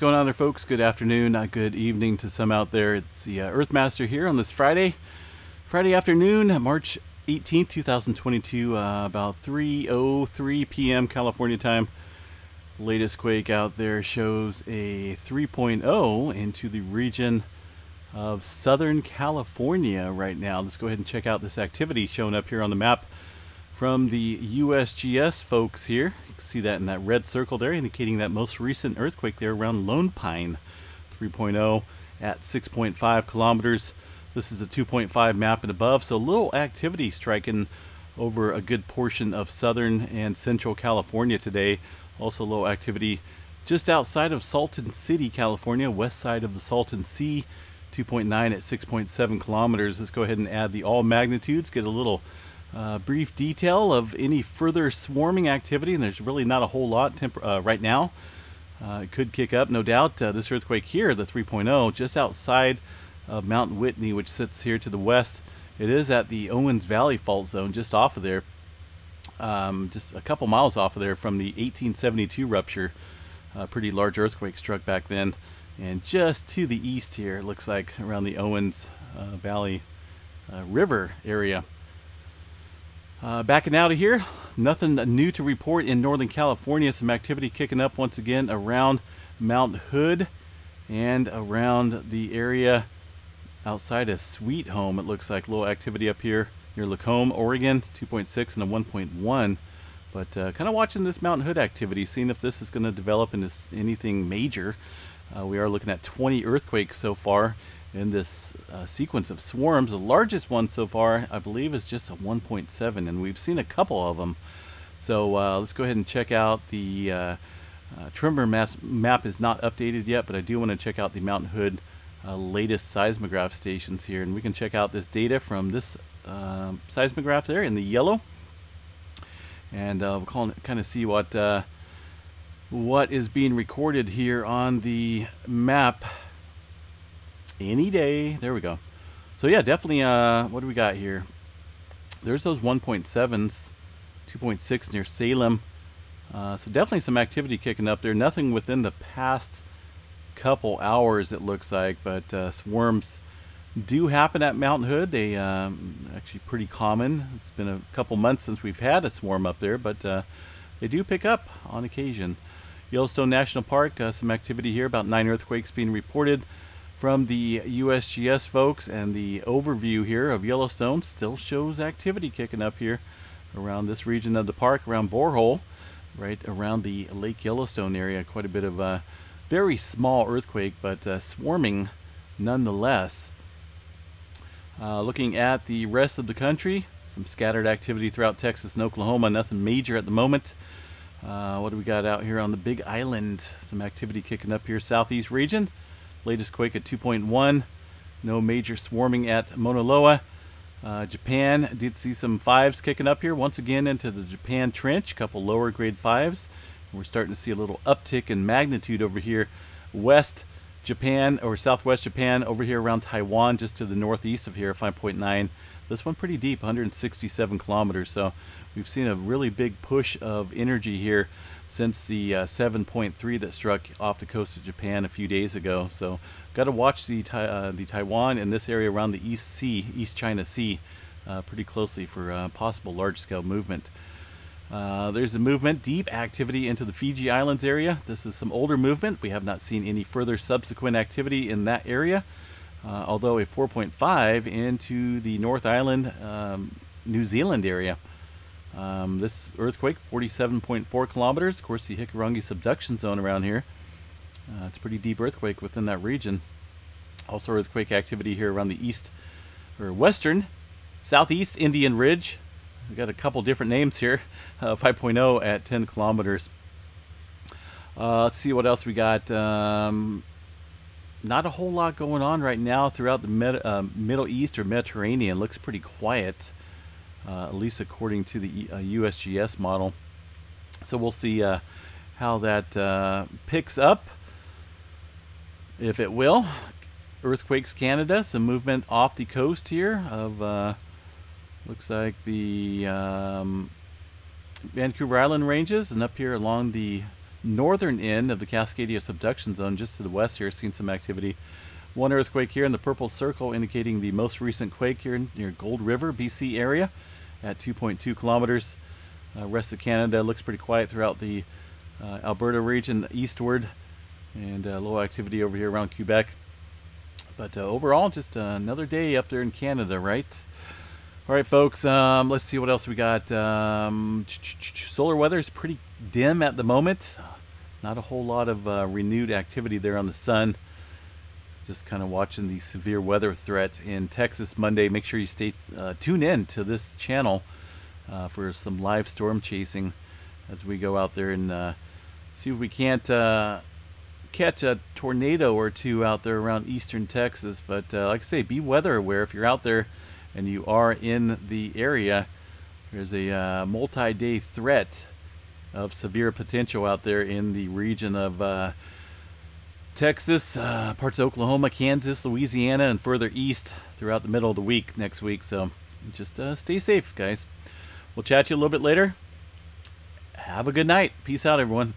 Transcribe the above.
going on there, folks? Good afternoon, uh, good evening to some out there. It's the uh, Earthmaster here on this Friday, Friday afternoon, March 18th, 2022, uh, about 3:03 p.m. California time. Latest quake out there shows a 3.0 into the region of Southern California right now. Let's go ahead and check out this activity showing up here on the map from the USGS folks here. You can see that in that red circle there, indicating that most recent earthquake there around Lone Pine, 3.0 at 6.5 kilometers. This is a 2.5 map and above, so little activity striking over a good portion of southern and central California today. Also low activity just outside of Salton City, California, west side of the Salton Sea, 2.9 at 6.7 kilometers. Let's go ahead and add the all magnitudes, get a little uh, brief detail of any further swarming activity, and there's really not a whole lot uh, right now. Uh, it could kick up, no doubt. Uh, this earthquake here, the 3.0, just outside of Mount Whitney, which sits here to the west. It is at the Owens Valley fault zone, just off of there, um, just a couple miles off of there from the 1872 rupture. A pretty large earthquake struck back then. And just to the east here, it looks like around the Owens uh, Valley uh, River area. Uh, backing out of here, nothing new to report in Northern California. Some activity kicking up once again around Mount Hood and around the area outside of Sweet Home. It looks like little activity up here near Lacomb, Oregon, 2.6 and a 1.1. But uh, kind of watching this Mount Hood activity, seeing if this is going to develop into anything major. Uh, we are looking at 20 earthquakes so far in this uh, sequence of swarms. The largest one so far, I believe, is just a 1.7, and we've seen a couple of them. So uh, let's go ahead and check out the uh, uh Tremor mass map is not updated yet, but I do want to check out the Mountain Hood uh, latest seismograph stations here, and we can check out this data from this um, seismograph there in the yellow, and uh, we'll kind of see what what is being recorded here on the map any day. There we go. So yeah, definitely, uh, what do we got here? There's those 1.7s, 2.6 near Salem. Uh, so definitely some activity kicking up there. Nothing within the past couple hours, it looks like, but uh, swarms do happen at Mount Hood. They um, actually pretty common. It's been a couple months since we've had a swarm up there, but uh, they do pick up on occasion. Yellowstone National Park, uh, some activity here. About nine earthquakes being reported from the USGS folks and the overview here of Yellowstone still shows activity kicking up here around this region of the park, around Borehole, right around the Lake Yellowstone area. Quite a bit of a very small earthquake, but uh, swarming nonetheless. Uh, looking at the rest of the country, some scattered activity throughout Texas and Oklahoma. Nothing major at the moment. Uh, what do we got out here on the Big Island? Some activity kicking up here, southeast region. Latest quake at 2.1. No major swarming at Mauna Loa. Uh, Japan did see some fives kicking up here once again into the Japan Trench, couple lower grade fives. We're starting to see a little uptick in magnitude over here west Japan or southwest Japan over here around Taiwan just to the northeast of here 5.9 this one pretty deep 167 kilometers so we've seen a really big push of energy here since the uh, 7.3 that struck off the coast of Japan a few days ago. So, got to watch the uh, the Taiwan and this area around the East Sea, East China Sea, uh, pretty closely for uh, possible large-scale movement. Uh, there's a movement, deep activity into the Fiji Islands area. This is some older movement. We have not seen any further subsequent activity in that area, uh, although a 4.5 into the North Island, um, New Zealand area. Um, this earthquake, 47.4 kilometers. Of course, the Hikurangi subduction zone around here. Uh, it's a pretty deep earthquake within that region. Also, earthquake activity here around the east or western, southeast Indian Ridge. We've got a couple different names here. Uh, 5.0 at 10 kilometers. Uh, let's see what else we got. Um, not a whole lot going on right now throughout the Med uh, Middle East or Mediterranean. Looks pretty quiet uh, at least according to the uh, USGS model. So we'll see uh, how that uh, picks up, if it will. Earthquakes Canada, some movement off the coast here of, uh, looks like the um, Vancouver Island ranges and up here along the northern end of the Cascadia subduction zone, just to the west here, seeing some activity. One earthquake here in the purple circle, indicating the most recent quake here near Gold River, BC area, at 2.2 kilometers. Uh, rest of Canada looks pretty quiet throughout the uh, Alberta region eastward, and uh, low activity over here around Quebec. But uh, overall, just another day up there in Canada, right? All right, folks, um, let's see what else we got. Um, solar weather is pretty dim at the moment. Not a whole lot of uh, renewed activity there on the sun. Just kind of watching the severe weather threat in Texas Monday. Make sure you stay uh, tuned in to this channel uh, for some live storm chasing as we go out there and uh, see if we can't uh, catch a tornado or two out there around eastern Texas. But uh, like I say, be weather aware if you're out there and you are in the area. There's a multi-day threat of severe potential out there in the region of uh, Texas, uh, parts of Oklahoma, Kansas, Louisiana, and further east throughout the middle of the week next week. So just uh, stay safe, guys. We'll chat to you a little bit later. Have a good night. Peace out, everyone.